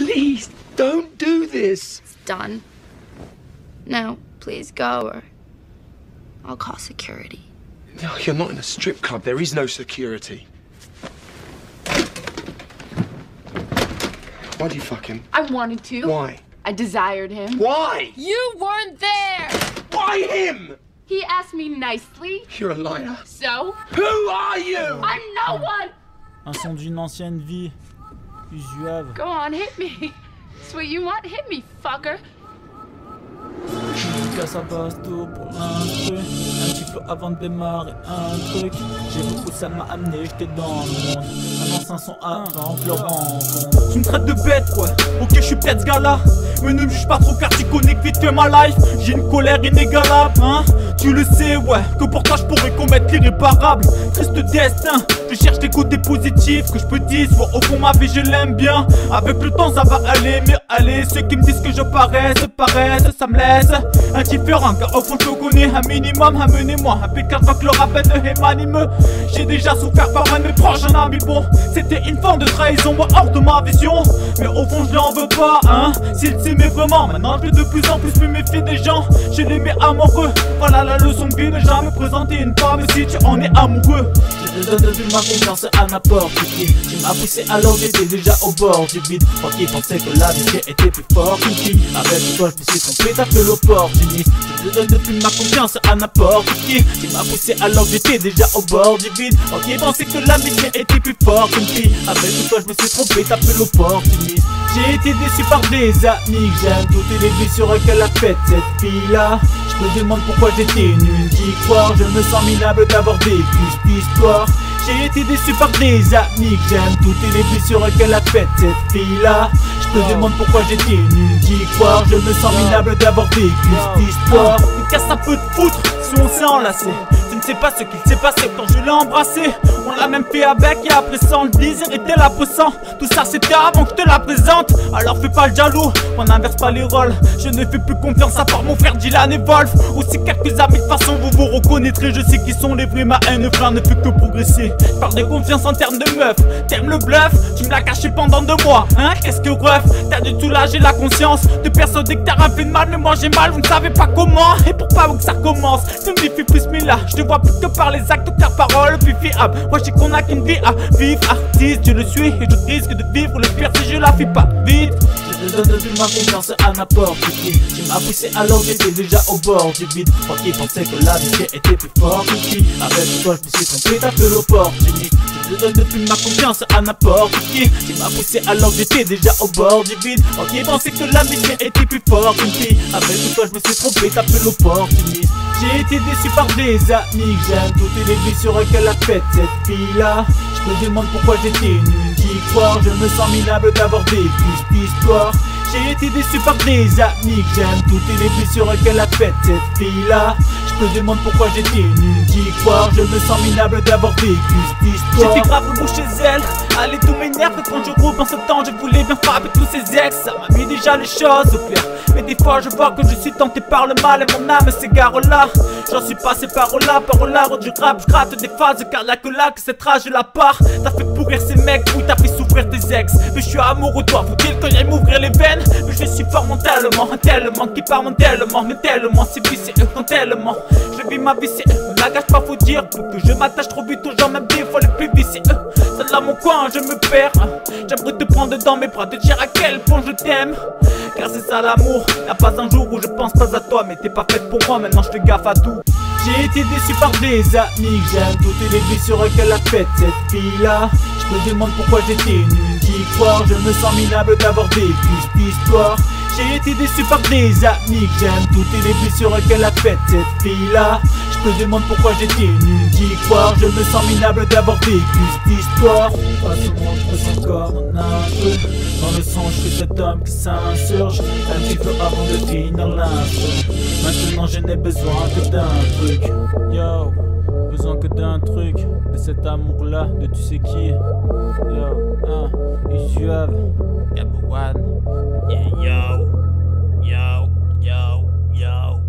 Please, don't do this. It's done. Now, please go or I'll call security. No, you're not in a strip club. There is no security. Why'd you fuck him? I wanted to. Why? I desired him. Why? You weren't there! Why him? He asked me nicely. You're a liar. So? Who are you? I'm no one! Un son d'une ancienne vie. Usuave. Go on, hit me. It's what you want. Hit me, fucker. Jusqu'à ça passe tout pour l'instru Un petit peu avant de démarrer un truc J'ai vu où ça m'a amené, j'étais dans le monde Un ancien son avant que Tu me traites de bête ouais, ok je suis peut-être ce gars-là Mais ne me juge pas trop car tu connais que vite ma life J'ai une colère inégalable hein Tu le sais ouais, que pour toi je pourrais commettre l'irréparable. Triste destin, je cherche des côtés positifs. Que je peux dire, soit au fond ma vie je l'aime bien. Avec le temps ça va aller, mais allez Ceux qui me disent que je paraisse, paraissent, ça me laisse indifférent. Car au fond je connais un minimum. Amenez-moi un pécard que le rappel ne m'anime J'ai déjà souffert par un de mes proches un ami. Bon C'était une forme de trahison moi hors de ma vision. Mais au fond je n'en veux pas hein S'il s'aimait vraiment. Maintenant je de plus en plus me méfier des gens. Je les mets amoureux Voilà la leçon de ne jamais présenter une femme. Si tu en es amoureux Je te donne de ma confiance à n'importe qui Tu m'as poussé alors j'étais déjà au bord du vide. Moi qui pensais que la vie était plus forte fille Avec toi je me suis trompé t'as fait l'opportuniste. Je donne depuis ma confiance à n'importe qui Tu m'as poussé alors j'étais déjà au bord du vide. Moi qui pensais que l'amitié était plus forte fille Avec toi je me suis trompé t'as fait l'opportuniste. J'ai été déçu par des amis que j'aime Toutes les blessures qu'elle a faites cette fille là Je me demande pourquoi j'étais nul d'y croire. Je me sens minable d'avoir vécu cette histoire j'ai été déçu par des amis que j'aime. Toutes les blessures qu'elle a faites cette fille là. Je me demande pourquoi j'étais nul. D'y croire Je me sens minable d'avoir vécu cette histoire. Il casse un peu de foutre si on s'est enlacé ne sais pas ce qu'il s'est passé. Quand je l'ai embrassé On l'a même fait avec et après sans le désir était la sang Tout ça c'était avant que je te la présente. Alors fais pas le jaloux, on n'inverse pas les rôles. Je ne fais plus confiance à part mon frère Dylan et Wolf. Aussi quelques amis de façon vous vous reconnaîtrez. Je sais qui sont les vrais, ma haine frère ne fait que progresser. Je parle de confiance en termes de meuf T'aimes le bluff, tu me l'as caché pendant deux mois Hein, qu'est-ce que bref, t'as l'âge et la conscience De persuader que t'as fait de mal Mais moi j'ai mal, vous ne savez pas comment. Et pour pas que ça commence, tu me défies plus mais là Je te vois plus que par les actes ta parole Puis fiable, moi je sais qu'on a qu'une vie à vivre. Artiste, je le suis et je risque de vivre le pire si je la fais pas vite je te donne depuis ma confiance à n'importe qui Tu m'as poussé alors j'étais déjà au bord du vide. Moi qui pensais que la vie était plus forte que qui Avec toi je me suis trompé, t'as fait l'opportuniste. Je donne depuis ma confiance à n'importe qui Tu m'as poussé alors j'étais déjà au bord du vide. Qui pensais que la vie était plus forte que qui Avec toi je me suis trompé, t'as fait l'opportuniste. J'ai été déçu par des amis que j'aime Toutes les blessures qu'elle a faites cette fille là Je me demande pourquoi j'étais nul Je me sens minable d'avoir vécu cette histoire j'ai été déçu par des amis que j'aime. Toutes les blessures qu'elle a faites cette fille là. Je me demande pourquoi j'étais nul d'y croire Je me sens minable d'avoir vécu cette histoire. J'étais grave rebou chez elle. Allez tout m'énerve quand je repense au temps Je voulais bien frapper tous ses ex. Ça m'a mis déjà les choses au clair. Mais des fois je vois que je suis tenté par le mal Et mon âme s'égare là J'en suis passé par là, par là, du rap Je gratte des phases car la que là que cette rage la part. T'as fait pourrir ces mecs ou t'as fait souffrir tes ex. Mais je suis amoureux de toi, faut-il que j'aille m'ouvrir les veines? Mais je suis fort mentalement, tellement qui part tellement, mais tellement c'est vicieux, quand tellement. Je vis ma vie, c'est la gâche pas, faut dire que je m'attache trop vite aux gens, même des fois les plus vicieux C'est là mon coin, je me perds. J'aimerais te prendre dans mes bras, te dire à quel point je t'aime. Car c'est ça l'amour, y'a pas un jour où je pense pas à toi Mais t'es pas faite pour moi, maintenant je te gaffe à tout. J'ai été déçu par des amis. J'aime Toutes les blessures qu'elle a faites cette fille là Je me demande pourquoi j'étais nul Je me sens minable d'avoir vécu cette histoire. J'ai été déçu par des amis que j'aime. Toutes les blessures qu'elle a faites cette fille là Je me demande pourquoi j'étais nul d'y Je me sens minable d'avoir vécu cette histoire. Pas souvent je ressens comme un peu Dans le sang je suis cet homme qui s'insurge. Un petit peu avant de finir Maintenant je n'ai besoin que d'un truc. Yo besoin que d'un truc, de cet amour-là, de tu sais qui. Yo, hein, Usuave, Gabouane, yeah, yo, yo, yo, yo.